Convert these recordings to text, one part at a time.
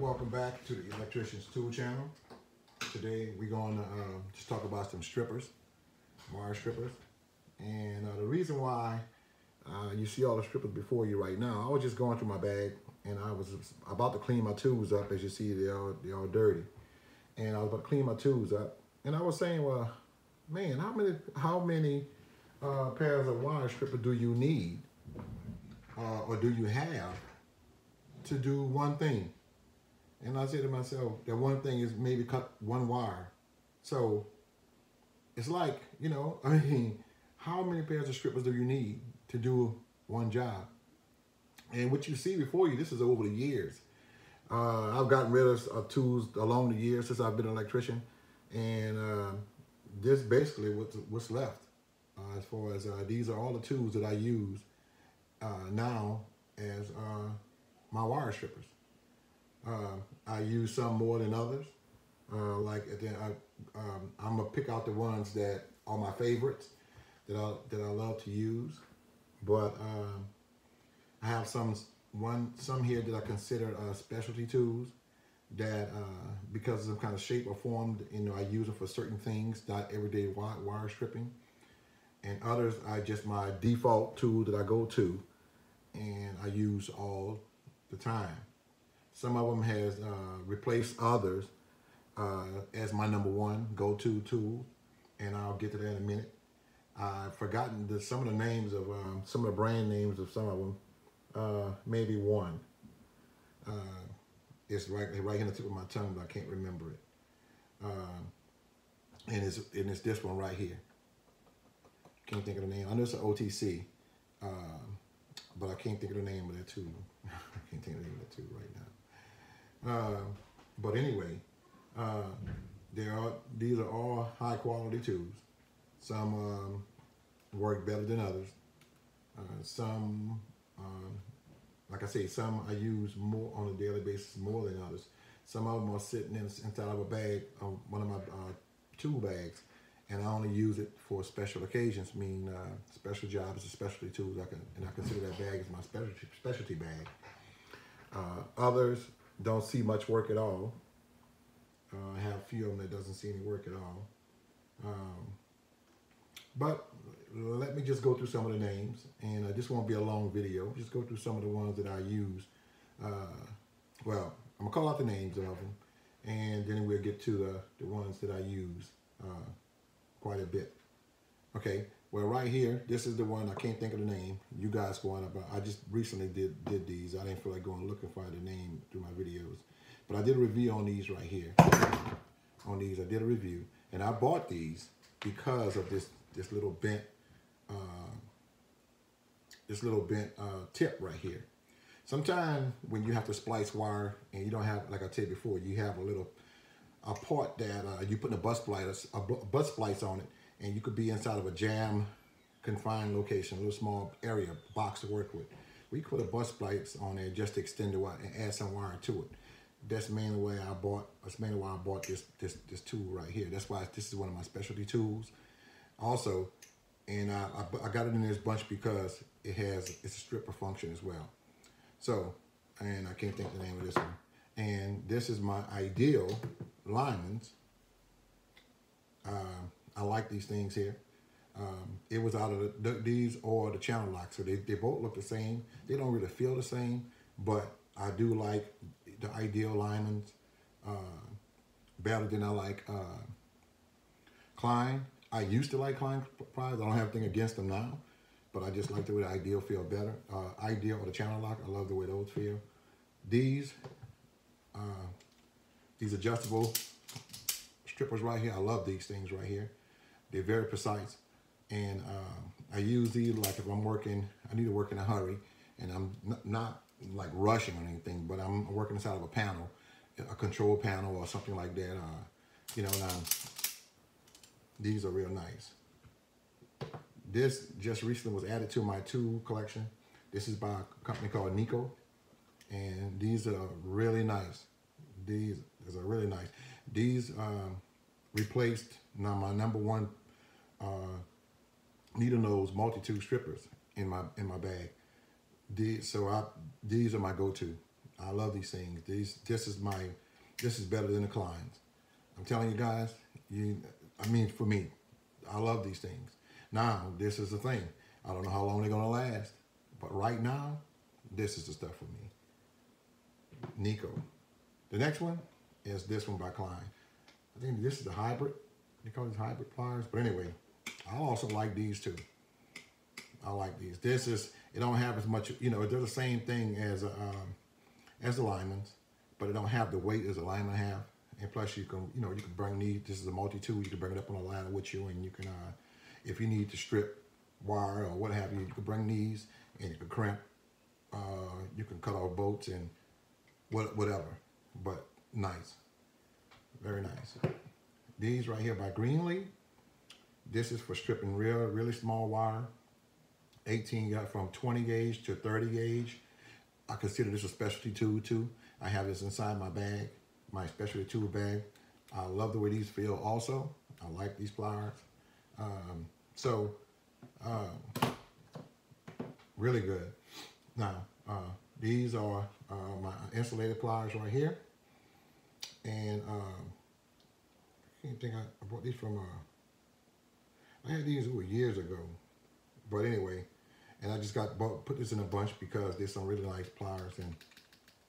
Welcome back to the Electrician's Tool Channel. Today we're going to uh, just talk about some strippers, wire strippers. And uh, the reason why uh, you see all the strippers before you right now, I was just going through my bag and I was about to clean my tools up. As you see, they're all, they're all dirty. And I was about to clean my tools up. And I was saying, well, man, how many, how many uh, pairs of wire strippers do you need uh, or do you have to do one thing? And I say to myself, that one thing is maybe cut one wire. So it's like, you know, I mean, how many pairs of strippers do you need to do one job? And what you see before you, this is over the years. Uh, I've gotten rid of uh, tools along the years since I've been an electrician. And uh, this basically what's, what's left. Uh, as far as uh, these are all the tools that I use uh, now as my wire strippers. Uh, I use some more than others. Uh, like then I, um, I'm gonna pick out the ones that are my favorites that I that I love to use. But um, I have some one some here that I consider uh, specialty tools that uh, because of some kind of shape or form, you know, I use them for certain things, not everyday wire stripping. And others are just my default tool that I go to and I use all the time. Some of them has uh, replaced others uh, as my number one go-to tool, and I'll get to that in a minute. I've forgotten the, some of the names of um, some of the brand names of some of them. Uh, maybe one. Uh, it's right right here on the tip of my tongue, but I can't remember it. Um, and it's and it's this one right here. Can't think of the name. I know it's an OTC, um, but I can't think of the name of that tool. I can't think of the name of that tool right. Uh, but anyway, uh, there are these are all high quality tubes. Some um, work better than others. Uh, some, um, like I say, some I use more on a daily basis more than others. Some of them are sitting in, inside of a bag, one of my uh, tool bags, and I only use it for special occasions, meaning uh, special jobs especially tools. I can, and I consider that bag as my specialty specialty bag. Uh, others don't see much work at all. Uh, I have a few of them that doesn't see any work at all. Um, but let me just go through some of the names, and uh, this won't be a long video. Just go through some of the ones that I use. Uh, well, I'm gonna call out the names of them, and then we'll get to the, the ones that I use uh, quite a bit. Okay, well right here, this is the one, I can't think of the name. You guys go on about, I just recently did, did these. I didn't feel like going looking for the name through my videos. But I did a review on these right here. On these, I did a review. And I bought these because of this, this little bent, uh, this little bent uh, tip right here. Sometimes when you have to splice wire and you don't have, like I said before, you have a little, a part that uh, you put a butt splice, a butt splice on it and you could be inside of a jam confined location, a little small area, box to work with. We put a butt splice on there just to extend the wire and add some wire to it. That's mainly why I bought. That's mainly why I bought this this this tool right here. That's why this is one of my specialty tools. Also, and I, I, I got it in this bunch because it has it's a stripper function as well. So, and I can't think the name of this one. And this is my ideal lineman's. Uh, I like these things here. Um, it was out of the, the, these or the Channellock. So they, they both look the same. They don't really feel the same, but I do like the ideal lineman's uh, better than I like uh, Klein. I used to like Klein Prize. I don't have anything against them now, but I just like the way the ideal feel better. Uh, ideal or the Channellock, I love the way those feel. These, uh, these adjustable strippers right here, I love these things right here. They're very precise. And uh, I use these like if I'm working, I need to work in a hurry and I'm not like rushing or anything, but I'm working inside of a panel, a control panel or something like that. Uh, you know, now, these are real nice. This just recently was added to my tool collection. This is by a company called Nico. And these are really nice. These, these are really nice. These um, replaced now my number one uh, needle nose multi-tool strippers in my in my bag. These, so I these are my go-to. I love these things. These, this is my, this is better than the Kleins. I'm telling you guys, you, I mean, for me, I love these things. Now, this is the thing. I don't know how long they're gonna last, but right now, this is the stuff for me. Nico. The next one is this one by Klein. I think this is the hybrid. They call these hybrid pliers. But anyway, I also like these too. I like these. This is, it don't have as much, you know, they're the same thing as, um, as the lineman's, but it don't have the weight as a Lyman have. And plus you can, you know, you can bring these, this is a multi-tool, you can bring it up on a ladder with you and you can, uh, if you need to strip wire or what have you, you can bring these and you can crimp, uh, you can cut off bolts and what, whatever, but nice, very nice. These right here by Greenlee, this is for stripping real, really small wire. 18 got from 20 gauge to 30 gauge. I consider this a specialty tool too. I have this inside my bag, my specialty tool bag. I love the way these feel also. I like these pliers. Um, so, um, really good. Now, uh, these are uh, my insulated pliers right here. And um, I think I, I bought these from, uh, I had these ooh, years ago. But anyway, and I just got put this in a bunch because there's some really nice pliers and,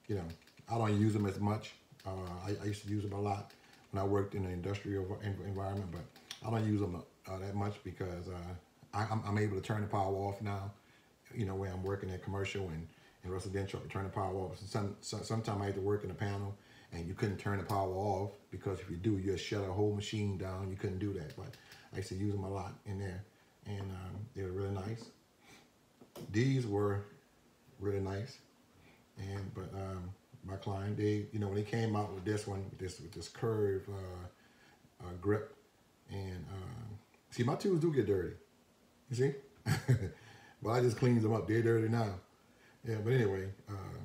you know, I don't use them as much. Uh, I, I, used to use them a lot when I worked in an industrial environment, but I don't use them uh, that much because uh, I, am able to turn the power off now, you know, where I'm working at commercial and, and residential, I turn the power off. Some, some, sometimes I had to work in a panel and you couldn't turn the power off because if you do, you just shut a whole machine down. You couldn't do that, but I used to use them a lot in there and um, they were really nice. These were really nice, and but um, my client, they you know when they came out with this one, with this with this curve uh, uh, grip, and um, see my tools do get dirty, you see, but I just cleans them up. They're dirty now. Yeah, but anyway, uh,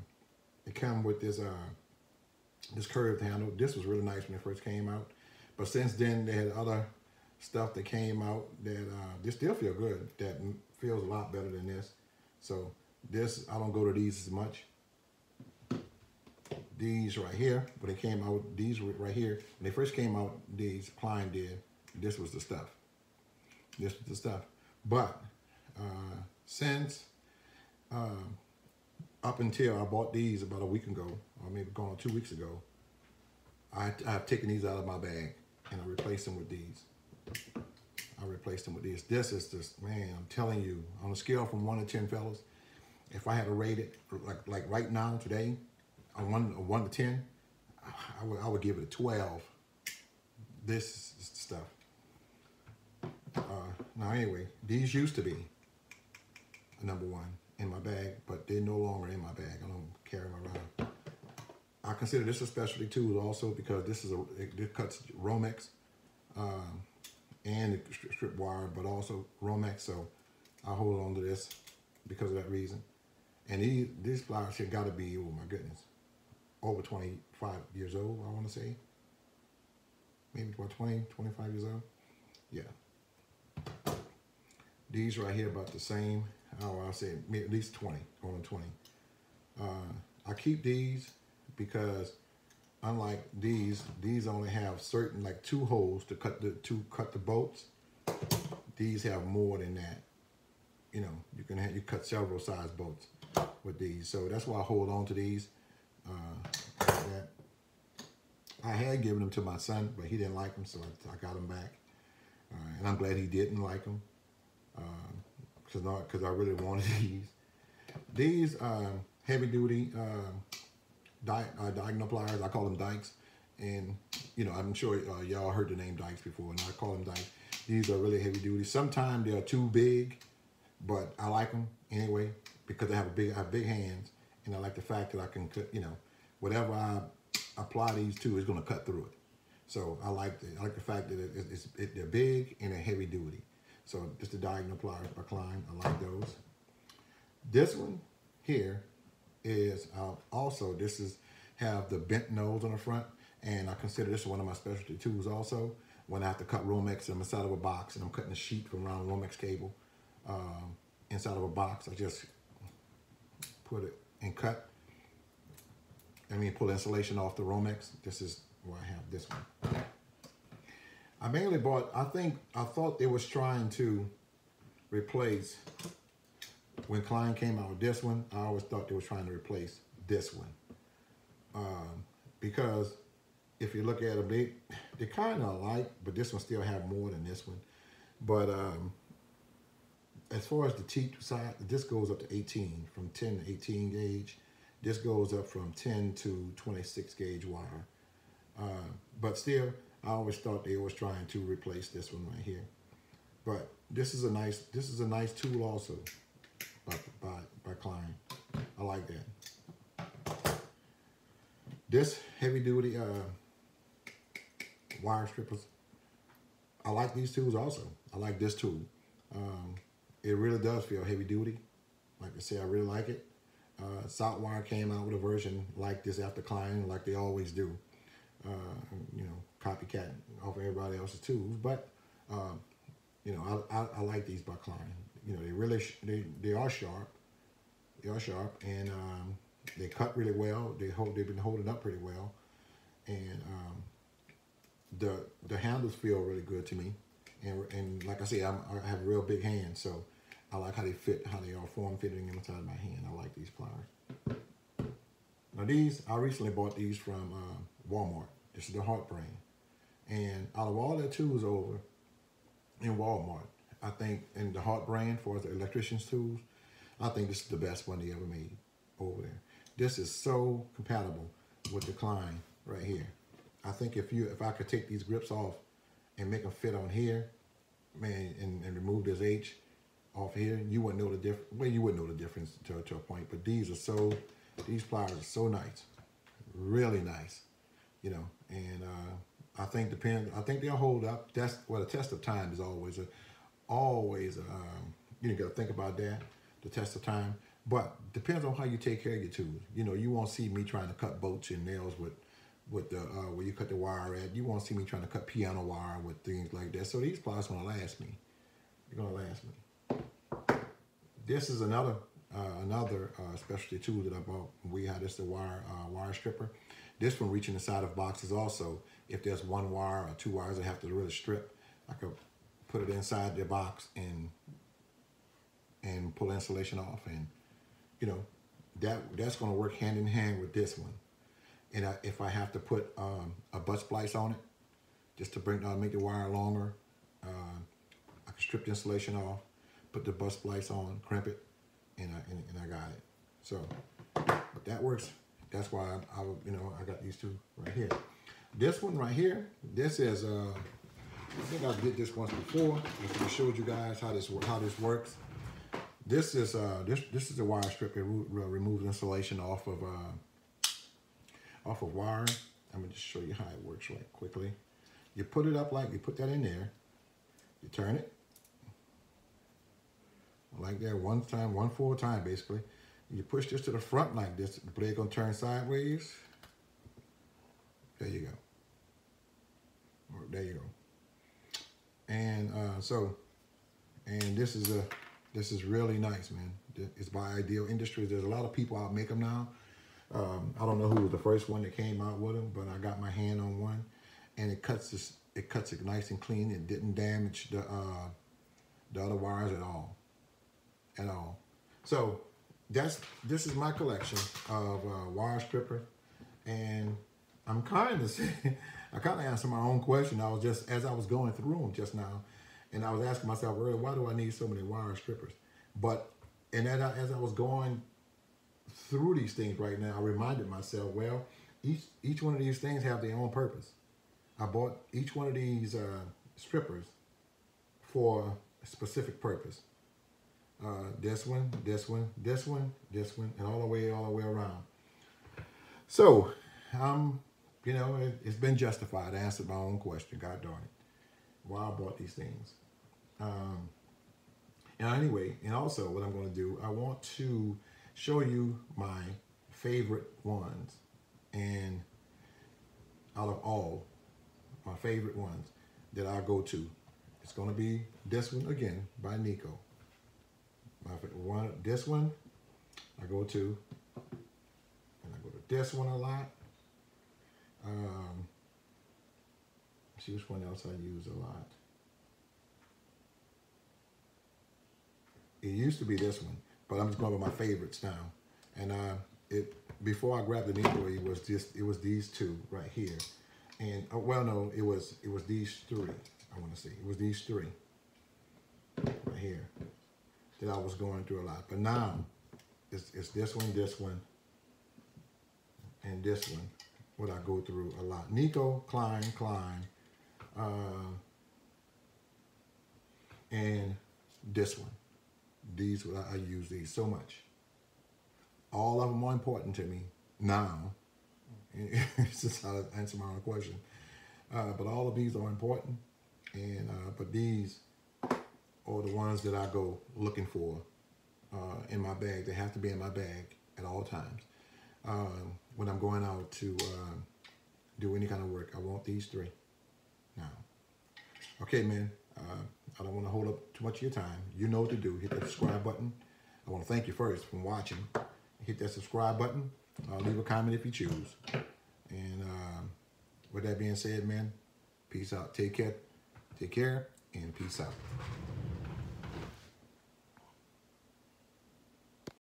it came with this uh, this curved handle. This was really nice when it first came out, but since then they had other stuff that came out that uh, they still feel good. That feels a lot better than this. So this, I don't go to these as much. These right here, when they came out, these right here, when they first came out, these Klein did, this was the stuff. This was the stuff. But uh, since um, up until I bought these about a week ago, or maybe gone two weeks ago, I, I've taken these out of my bag and I replaced them with these. I replaced them with this. This is just, man, I'm telling you, on a scale from one to 10 fellas, if I had to rate it, like like right now, today, on one, one to 10, I would, I would give it a 12. This stuff. Uh, now anyway, these used to be number one in my bag, but they're no longer in my bag. I don't carry them around. I consider this a specialty tool also because this is a, it cuts Romex. Um, and the strip wire, but also Romex. So I hold on to this because of that reason. And these, these pliers here got to be, oh my goodness, over 25 years old, I want to say. Maybe about 20, 25 years old. Yeah. These right here about the same. Oh, I'll say at least 20, going to 20. Uh, I keep these because unlike these, these only have certain like two holes to cut the to cut the bolts. These have more than that. You know, you can have, you cut several size bolts with these. So that's why I hold on to these. Uh, like I had given them to my son, but he didn't like them, so I, I got them back. Uh, and I'm glad he didn't like them, because uh, because I really wanted these. These uh, heavy duty uh, di uh, diagonal pliers. I call them dikes. And, you know, I'm sure uh, y'all heard the name dikes before, and I call them dikes. These are really heavy duty. Sometimes they're too big, but I like them anyway because I have a big, I have big hands, and I like the fact that I can, cut, you know, whatever I apply these to is going to cut through it. So I like the, I like the fact that it, it's, it, they're big and they're heavy duty. So just the diagonal pliers by Klein, I like those. This one here is uh, also, this is have the bent nose on the front. And I consider this one of my specialty tools also. When I have to cut Romex inside of a box and I'm cutting a sheet from around Romex cable um, inside of a box, I just put it and cut. I mean, pull insulation off the Romex. This is where I have this one. I mainly bought, I think, I thought they was trying to replace, when Klein came out with this one, I always thought they were trying to replace this one. Um, because if you look at them, they, they kind of alike, but this one still have more than this one. But um, as far as the teeth side, this goes up to 18, from 10 to 18 gauge. This goes up from 10 to 26 gauge wire. Uh, but still, I always thought they was trying to replace this one right here. But this is a nice, this is a nice tool also by, by, by Klein. I like that. This heavy duty uh, wire strippers, I like these tools also. I like this tool. Um, it really does feel heavy duty. Like I say, I really like it. Uh, Southwire came out with a version like this after Klein, like they always do. Uh, you know, copycat off everybody else's tools. But, uh, you know, I, I, I, like these by Klein. You know, they really, they, they are sharp. They are sharp and um, they cut really well. They hold, they've been holding up pretty well. And um, the, the handles feel really good to me. And, and like I say, I'm, I have a real big hand, so I like how they fit, how they are form fitting inside my hand. I like these pliers. Now these, I recently bought these from uh, Walmart. This is the Hart brand. And out of all their tools over in Walmart, I think in the Hart brand for the electrician's tools, I think this is the best one they ever made over there. This is so compatible with the Klein right here. I think if you if I could take these grips off and make them fit on here, man, and, and remove this H off here, you wouldn't know the difference. Well, you wouldn't know the difference to, to a point, but these are so, these pliers are so nice, really nice, you know, and uh, I think depend, I think they'll hold up. That's well, the test of time is always a, always um, you got to think about that, the test of time. But depends on how you take care of your tools. You know, you won't see me trying to cut bolts and nails with with the uh, where you cut the wire at. You won't see me trying to cut piano wire with things like that. So these pliers gonna last me. They're gonna last me. This is another uh, another uh, specialty tool that I bought. We had this the wire uh, wire stripper. This one reaching the side of boxes also. If there's one wire or two wires that have to really strip, I could put it inside the box and and pull insulation off and you know that that's going to work hand in hand with this one and I, if I have to put um, a butt splice on it, just to bring, uh, make the wire longer, uh, I can strip the insulation off, put the butt splice on, crimp it, and I, and, and I got it. So, but that works. That's why I, I, you know, I got these two right here. This one right here, this is, uh, I think I did this once before. I showed you guys how this how this works. This is uh, this this is a wire strip that removes insulation off of uh, off of wire. I'm gonna just show you how it works right quickly. You put it up like, you put that in there, you turn it, like that one time, one full time basically. You push this to the front like this, the blade gonna turn sideways. There you go. There you go. And uh, so, and this is a, this is really nice, man. It's by Ideal Industries. There's a lot of people out make them now. Um, I don't know who was the first one that came out with them, but I got my hand on one, and it cuts this. It cuts it nice and clean. It didn't damage the uh, the other wires at all, at all. So that's this is my collection of uh, wire stripper, and I'm kind of I kind of answered my own question. I was just as I was going through them just now, and I was asking myself earlier, why do I need so many wire strippers? But and as I, as I was going through these things right now, I reminded myself, well, each each one of these things have their own purpose. I bought each one of these uh, strippers for a specific purpose. Uh, this one, this one, this one, this one, and all the way, all the way around. So, um, you know, it, has been justified. I answered my own question. God darn it, why I bought these things. Um, and anyway, and also what I'm going to do, I want to show you my favorite ones. And out of all, my favorite ones that I go to, it's going to be this one again by Nico. My one, this one I go to, and I go to this one a lot. Um, see which one else I use a lot. It used to be this one, but I'm just going with my favorites now. And uh, it before I grabbed the needle, it was just it was these two right here, and uh, well, no, it was it was these three. I want to say it was these three right here that I was going through a lot. But now it's it's this one, this one, and this one. What I go through a lot. Nico Klein Klein, uh, and this one. These I, I use these so much. All of them are important to me now. it's just how to answer my own question. Uh, but all of these are important, and uh, but these are the ones that I go looking for uh, in my bag. They have to be in my bag at all times. Um, when I'm going out to uh, do any kind of work, I want these three. Now, okay, man. Uh, I don't want to hold up too much of your time. You know what to do. Hit that subscribe button. I want to thank you first for watching. Hit that subscribe button. Uh, leave a comment if you choose. And uh, with that being said, man, peace out. Take care. Take care and peace out.